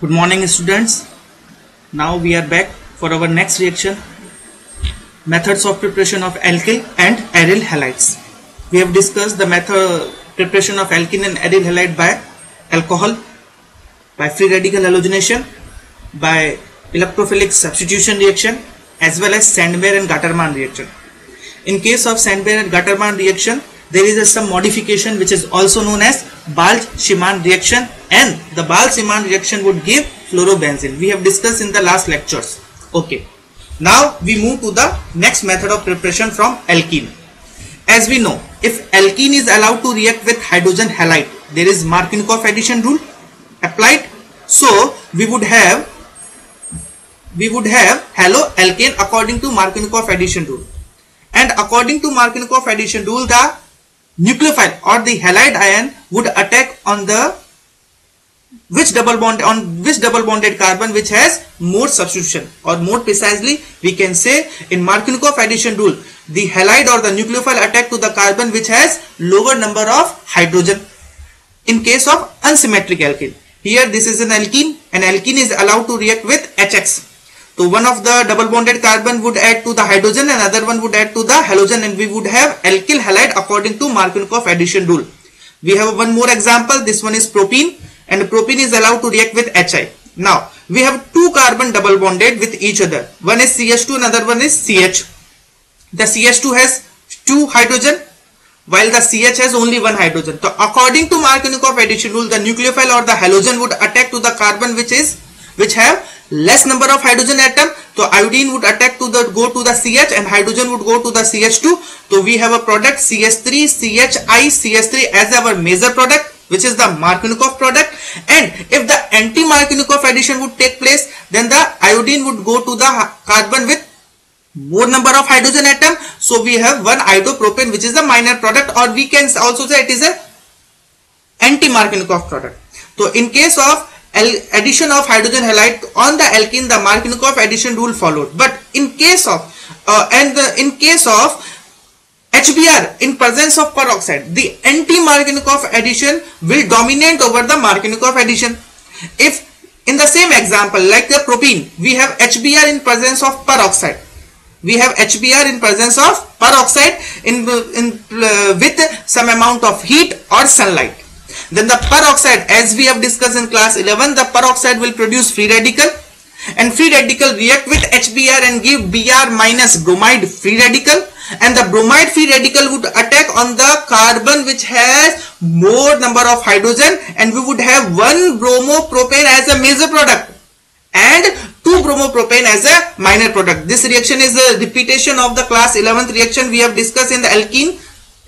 Good morning students. Now we are back for our next reaction. Methods of preparation of alkyl and aryl halides. We have discussed the method preparation of alkene and aryl halide by alcohol, by free radical halogenation, by electrophilic substitution reaction as well as Sandmeyer and Gattermann reaction. In case of Sandmeyer and Gattermann reaction, there is a some modification which is also known as Balz-Schiemann reaction and the Balz-Schiemann reaction would give fluorobenzene. We have discussed in the last lectures. Okay. Now we move to the next method of preparation from alkene. As we know, if alkene is allowed to react with hydrogen halide, there is Markovnikov addition rule applied. So we would have we would have halo alkane according to Markovnikov addition rule. And according to Markovnikov addition rule, the nucleophile or the halide ion would attack on the which double bond on which double bonded carbon which has more substitution or more precisely we can say in Markovnikov addition rule the halide or the nucleophile attack to the carbon which has lower number of hydrogen in case of unsymmetric alkene. Here this is an alkene and alkene is allowed to react with HX so one of the double bonded carbon would add to the hydrogen and other one would add to the halogen and we would have alkyl halide according to Markovnikov addition rule. We have one more example. This one is propene and propene is allowed to react with HI. Now we have two carbon double bonded with each other. One is CH2 another one is CH. The CH2 has two hydrogen while the CH has only one hydrogen. So according to Markovnikov addition rule the nucleophile or the halogen would attack to the carbon which is which have less number of hydrogen atom so iodine would attack to the go to the ch and hydrogen would go to the ch2 so we have a product ch3 chi ch3 as our major product which is the Markovnikov product and if the anti-Markovnikov addition would take place then the iodine would go to the carbon with more number of hydrogen atom so we have one iodopropane which is the minor product or we can also say it is a anti-Markovnikov product so in case of addition of hydrogen halide on the alkene the Markovnikov addition rule followed. But in case of uh, and the, in case of HBr in presence of peroxide the anti-Markovnikov addition will dominate over the Markovnikov addition. If in the same example like the propene we have HBr in presence of peroxide. We have HBr in presence of peroxide in, in uh, with some amount of heat or sunlight then the peroxide as we have discussed in class 11 the peroxide will produce free radical and free radical react with HBr and give Br minus bromide free radical and the bromide free radical would attack on the carbon which has more number of hydrogen and we would have one bromopropane as a major product and two bromopropane as a minor product. This reaction is a repetition of the class 11th reaction we have discussed in the alkene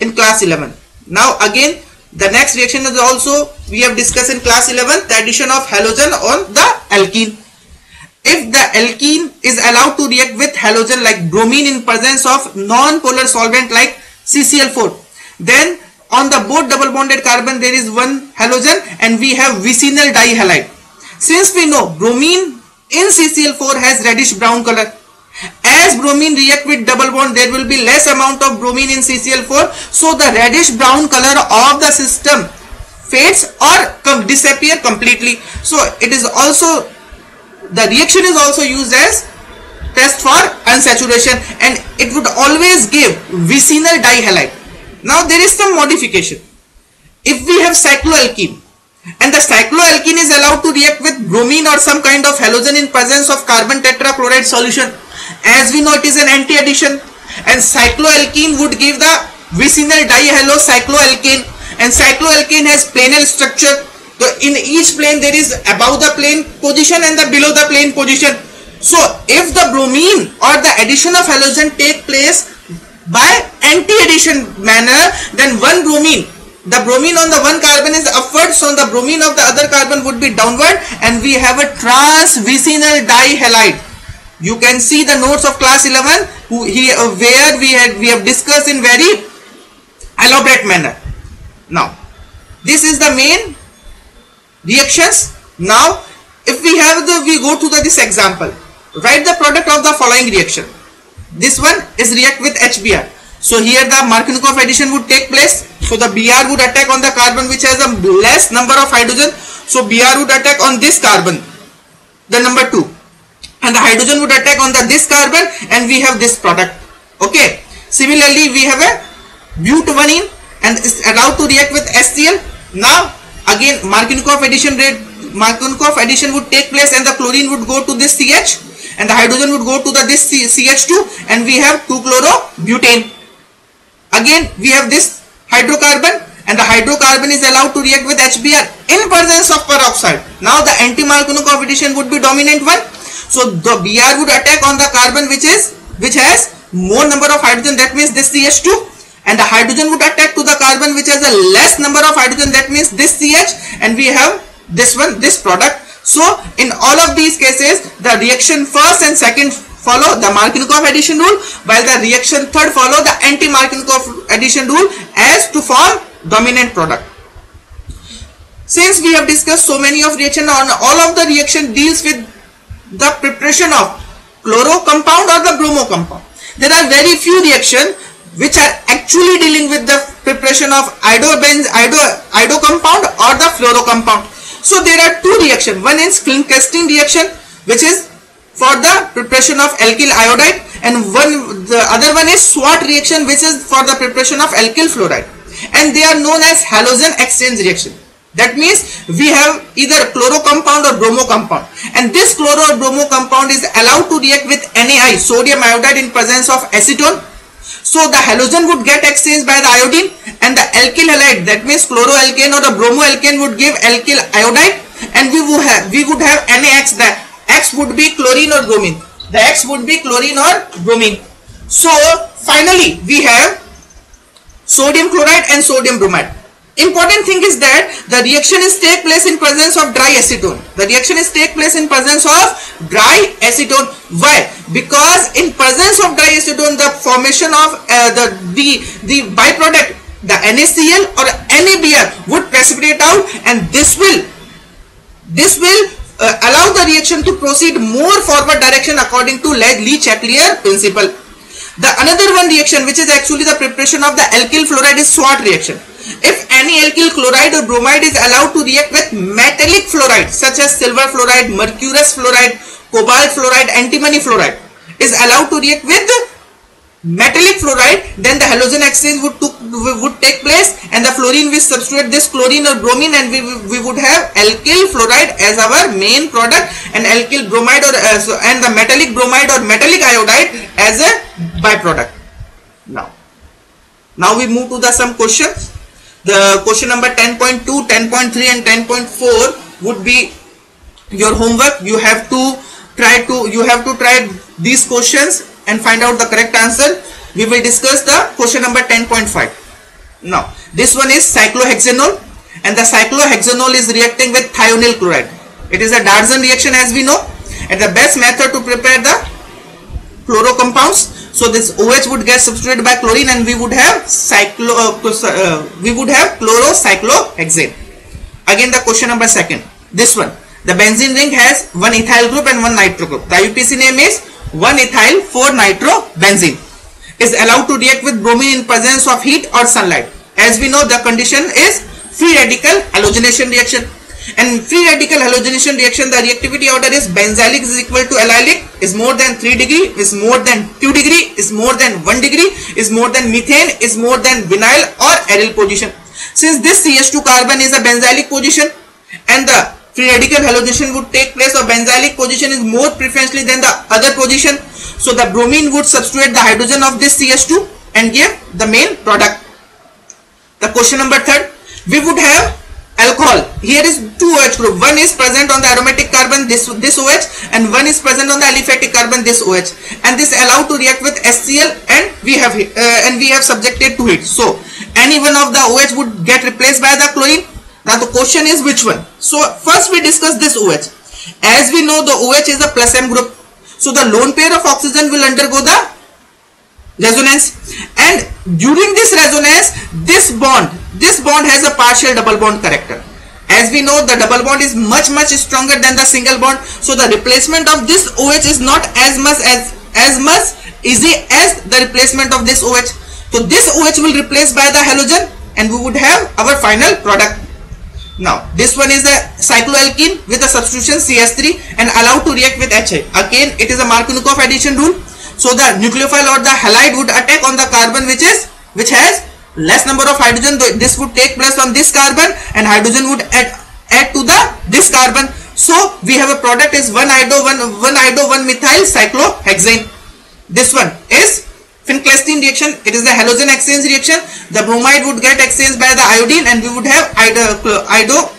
in class 11. Now again the next reaction is also we have discussed in class 11 the addition of halogen on the alkene. If the alkene is allowed to react with halogen like bromine in presence of non-polar solvent like CCl4 then on the both double bonded carbon there is one halogen and we have vicinal dihalide. Since we know bromine in CCl4 has reddish brown color as bromine react with double bond there will be less amount of bromine in CCl4 so the reddish brown color of the system fades or com disappear completely. So it is also the reaction is also used as test for unsaturation and it would always give vicinal dihalide. Now there is some modification. If we have cycloalkene and the cycloalkene is allowed to react with bromine or some kind of halogen in presence of carbon tetrachloride solution as we know it is an anti-addition. And cycloalkene would give the vicinal dihalocycloalkane and cycloalkane has planar structure. So in each plane there is above the plane position and the below the plane position. So if the bromine or the addition of halogen take place by anti-addition manner then one bromine the bromine on the one carbon is upward so the bromine of the other carbon would be downward. And we have a transvicinal dihalide you can see the notes of class 11 who here uh, where we had we have discussed in very elaborate manner. Now this is the main reactions. Now if we have the we go to the this example. Write the product of the following reaction. This one is react with HBr so here the Markovnikov addition would take place. So the Br would attack on the carbon which has a less number of hydrogen. So Br would attack on this carbon. The number 2 and the hydrogen would attack on the this carbon and we have this product okay similarly we have a but1ene and is allowed to react with HCl now again Markovnikov addition rate Markovnikov addition would take place and the chlorine would go to this CH and the hydrogen would go to the this CH2 and we have 2-chlorobutane again we have this hydrocarbon and the hydrocarbon is allowed to react with HBr in presence of peroxide. Now the anti-Markovnikov addition would be dominant one. So the Br would attack on the carbon which is which has more number of hydrogen that means this CH2 and the hydrogen would attack to the carbon which has a less number of hydrogen that means this CH and we have this one this product. So in all of these cases the reaction first and second follow the Markovnikov addition rule while the reaction third follow the anti-Markovnikov addition rule as to form dominant product. Since we have discussed so many of reaction on all of the reaction deals with the preparation of chloro compound or the bromo compound. There are very few reaction which are actually dealing with the preparation of benz, ido, ido compound or the fluoro compound. So there are two reaction. One is Finkelstein reaction which is for the preparation of alkyl iodide and one the other one is Swarts reaction which is for the preparation of alkyl fluoride and they are known as halogen exchange reaction. That means we have either chloro compound or bromo compound and this chloro or bromo compound is allowed to react with NaI sodium iodide in presence of acetone. So the halogen would get exchanged by the iodine and the alkyl halide that means chloroalkane or the bromoalkane would give alkyl iodide and we would have we would have NaX the X would be chlorine or bromine. The X would be chlorine or bromine. So finally we have sodium chloride and sodium bromide. Important thing is that the reaction is take place in presence of dry acetone. The reaction is take place in presence of dry acetone. Why? Because in presence of dry acetone, the formation of uh, the, the, the byproduct, the NaCl or NaBr would precipitate out and this will, this will uh, allow the reaction to proceed more forward direction according to Le-Chatelier's principle. The another one reaction which is actually the preparation of the alkyl fluoride is Swarts reaction. If any alkyl chloride or bromide is allowed to react with metallic fluoride such as silver fluoride, mercurous fluoride, cobalt fluoride, antimony fluoride is allowed to react with metallic fluoride then the halogen exchange would, took, would take place and the fluorine will substitute this chlorine or bromine and we, we would have alkyl fluoride as our main product and alkyl bromide or uh, so, and the metallic bromide or metallic iodide as a byproduct. Now now we move to the some questions the question number 10.2 10.3 and 10.4 would be your homework you have to try to you have to try these questions and find out the correct answer. We will discuss the question number 10.5. Now, this one is cyclohexanol and the cyclohexanol is reacting with thionyl chloride. It is a Darzens reaction as we know and the best method to prepare the chloro compounds. So this OH would get substituted by chlorine and we would have cyclo uh, uh, we would have chlorocyclohexane. Again the question number second. This one. The benzene ring has one ethyl group and one nitro group. The IUPAC name is 1-ethyl 4-nitrobenzene is allowed to react with bromine in presence of heat or sunlight. As we know the condition is free radical halogenation reaction and free radical halogenation reaction the reactivity order is benzylic is equal to allylic is more than 3 degree is more than 2 degree is more than 1 degree is more than methane is more than vinyl or aryl position. Since this CH2 carbon is a benzylic position and the free radical halogenation would take place or benzylic position is more preferentially than the other position. So the bromine would substitute the hydrogen of this CH2 and give the main product. The question number third, we would have. Here is two OH group. One is present on the aromatic carbon, this, this OH and one is present on the aliphatic carbon, this OH. And this allowed to react with HCl and we have uh, and we have subjected to it. So any one of the OH would get replaced by the chlorine now the question is which one? So first we discuss this OH. As we know the OH is a plus M group. So the lone pair of oxygen will undergo the resonance and during this resonance this bond this bond has a partial double bond character as we know the double bond is much much stronger than the single bond so the replacement of this OH is not as much as as much easy as the replacement of this OH so this OH will replace by the halogen and we would have our final product Now, this one is the cycloalkene with a substitution CH3 and allowed to react with HA. Again, it is a Markovnikov addition rule. So, the nucleophile or the halide would attack on the carbon which is which has less number of hydrogen. This would take place on this carbon and hydrogen would add, add to the this carbon. So, we have a product is 1 ido 1 1 ido 1 methyl cyclohexane. This one is Finkelstein reaction, it is the halogen exchange reaction. The bromide would get exchanged by the iodine and we would have ido,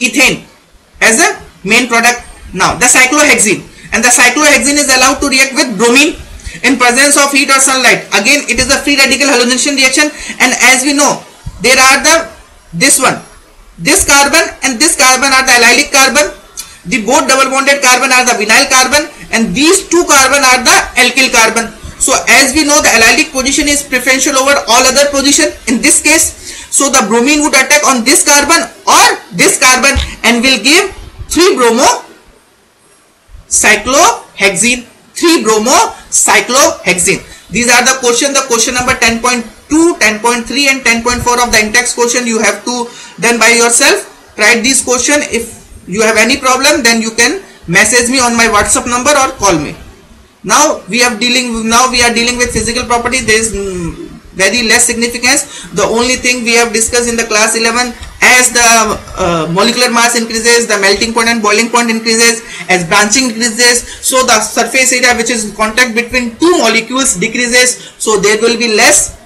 ethane as a main product. Now the cyclohexene and the cyclohexene is allowed to react with bromine in presence of heat or sunlight. Again it is a free radical halogenation reaction. And as we know there are the this one. This carbon and this carbon are the allylic carbon. The both double bonded carbon are the vinyl carbon. And these two carbon are the alkyl carbon. So as we know the allylic position is preferential over all other position. In this case. So the bromine would attack on this carbon or this carbon and will give 3 bromo cyclohexene 3 bromo cyclohexene. These are the question the question number 10.2, 10.3 and 10.4 of the in-text question you have to done by yourself. Write this question if you have any problem then you can message me on my WhatsApp number or call me now we are dealing now we are dealing with physical property there is mm, very less significance the only thing we have discussed in the class 11 as the uh, molecular mass increases the melting point and boiling point increases as branching increases so the surface area which is contact between two molecules decreases so there will be less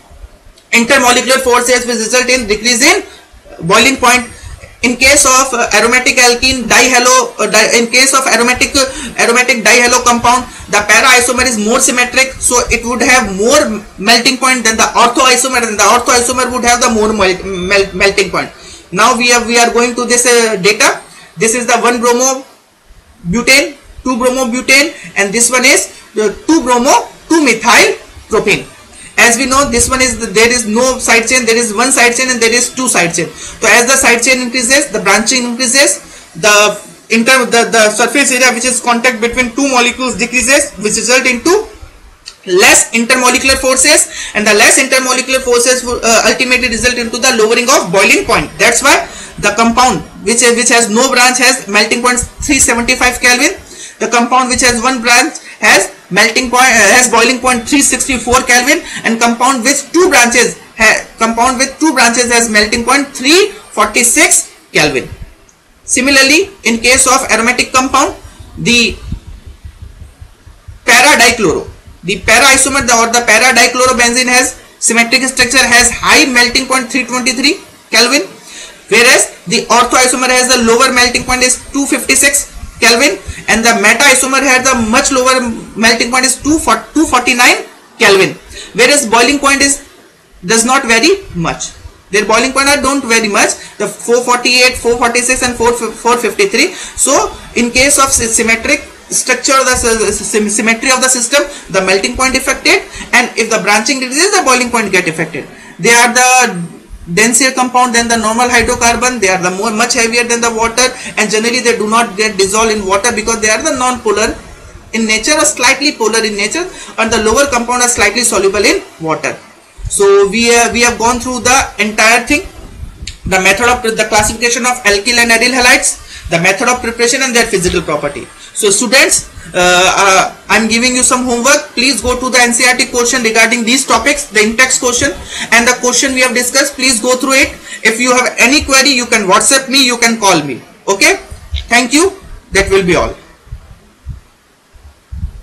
intermolecular forces which result in decrease in boiling point. In case of uh, aromatic alkene dihalo uh, di in case of aromatic uh, aromatic dihalo compound the para isomer is more symmetric so it would have more melting point than the ortho isomer and the ortho isomer would have the more mel mel melting point now we are we are going to this uh, data. This is the 1 bromo butane 2 bromo butane and this one is the 2 bromo 2 methyl propane as we know this one is the, there is no side chain there is one side chain and there is two side chain. So as the side chain increases the branching increases the inter the, the surface area which is contact between two molecules decreases which result into less intermolecular forces and the less intermolecular forces will uh, ultimately result into the lowering of boiling point. That's why the compound which which has no branch has melting point 375 kelvin. The compound which has one branch has melting point uh, has boiling point 364 Kelvin and compound with two branches compound with two branches has melting point 346 Kelvin. Similarly, in case of aromatic compound, the para dichloro, the para isomer or the para dichlorobenzene has symmetric structure has high melting point 323 Kelvin, whereas the ortho isomer has the lower melting point is 256 Kelvin. And the meta isomer has the much lower melting point is 249 Kelvin. Whereas boiling point is does not vary much. Their boiling point are don't vary much. The 448 446 and 453 so in case of symmetric structure the symmetry of the system the melting point affected and if the branching decreases the boiling point get affected. They are the denser compound than the normal hydrocarbon. They are the more much heavier than the water and generally they do not get dissolved in water because they are the non-polar in nature or slightly polar in nature and the lower compound are slightly soluble in water. So we uh, we have gone through the entire thing. The method of the classification of alkyl and aryl halides the method of preparation and their physical property so students uh, uh, I'm giving you some homework. Please go to the NCERT question regarding these topics, the in-text question and the question we have discussed. Please go through it. If you have any query, you can WhatsApp me, you can call me. Okay. Thank you. That will be all.